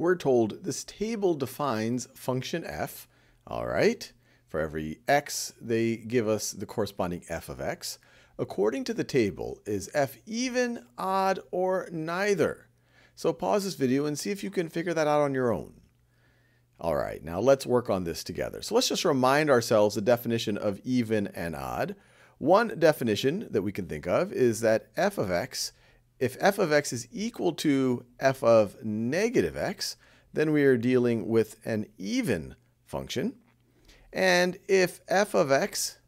we're told this table defines function f, all right? For every x, they give us the corresponding f of x. According to the table, is f even, odd, or neither? So pause this video and see if you can figure that out on your own. All right, now let's work on this together. So let's just remind ourselves the definition of even and odd. One definition that we can think of is that f of x, if f of x is equal to f of negative x, then we are dealing with an even function. And if f of x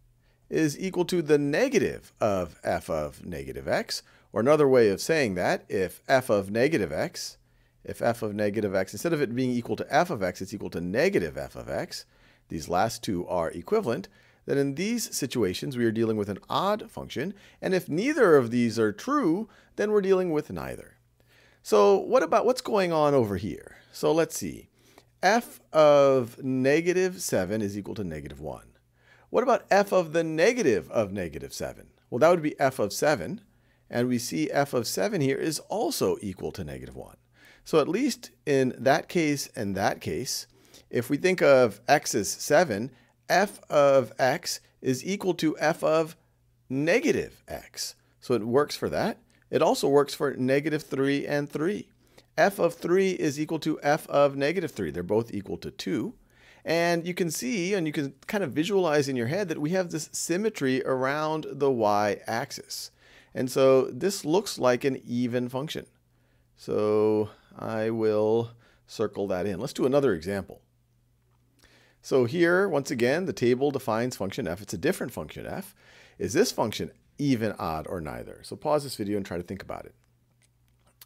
is equal to the negative of f of negative x, or another way of saying that, if f of negative x, if f of negative x, instead of it being equal to f of x, it's equal to negative f of x, these last two are equivalent, then in these situations we are dealing with an odd function, and if neither of these are true, then we're dealing with neither. So what about what's going on over here? So let's see. f of negative 7 is equal to negative 1. What about f of the negative of negative 7? Well, that would be f of 7, and we see f of 7 here is also equal to negative 1. So at least in that case and that case, if we think of x as 7, f of x is equal to f of negative x. So it works for that. It also works for negative 3 and 3. f of 3 is equal to f of negative 3. They're both equal to 2. And you can see, and you can kind of visualize in your head that we have this symmetry around the y-axis. And so this looks like an even function. So I will circle that in. Let's do another example. So here, once again, the table defines function f. It's a different function f. Is this function even, odd, or neither? So pause this video and try to think about it.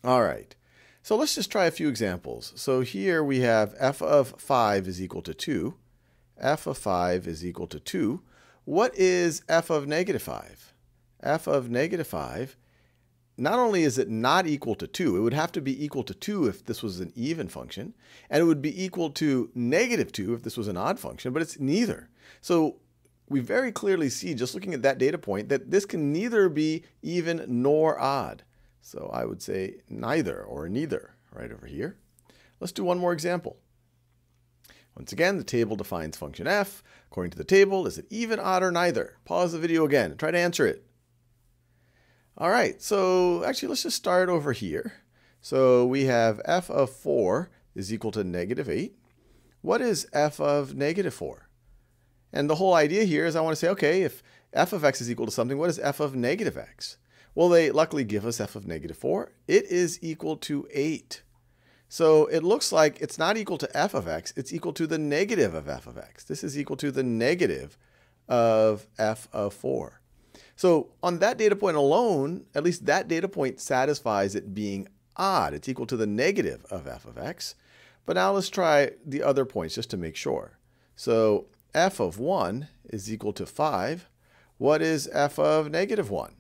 All right. So let's just try a few examples. So here we have f of 5 is equal to 2. f of 5 is equal to 2. What is f of negative 5? f of negative 5 not only is it not equal to 2, it would have to be equal to 2 if this was an even function, and it would be equal to negative 2 if this was an odd function, but it's neither. So we very clearly see, just looking at that data point, that this can neither be even nor odd. So I would say neither or neither right over here. Let's do one more example. Once again, the table defines function f. According to the table, is it even, odd, or neither? Pause the video again and try to answer it. All right, so actually let's just start over here. So we have f of 4 is equal to negative 8. What is f of negative 4? And the whole idea here is I want to say, okay, if f of x is equal to something, what is f of negative x? Well, they luckily give us f of negative 4. It is equal to 8. So it looks like it's not equal to f of x, it's equal to the negative of f of x. This is equal to the negative of f of 4. So on that data point alone, at least that data point satisfies it being odd. It's equal to the negative of f of x. But now let's try the other points just to make sure. So f of 1 is equal to 5. What is f of negative 1?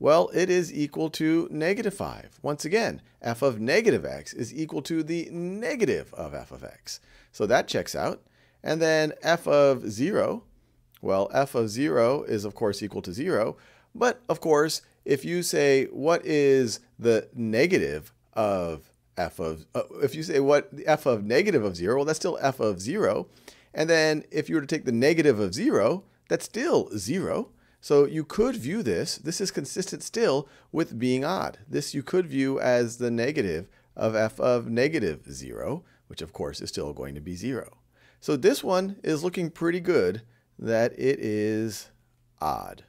Well, it is equal to negative 5. Once again, f of negative x is equal to the negative of f of x. So that checks out. And then f of 0 well, f of 0 is, of course, equal to 0. But, of course, if you say, what is the negative of f of, uh, if you say what f of negative of 0, well, that's still f of 0. And then if you were to take the negative of 0, that's still 0. So you could view this, this is consistent still with being odd. This you could view as the negative of f of negative 0, which of course is still going to be 0. So this one is looking pretty good that it is odd.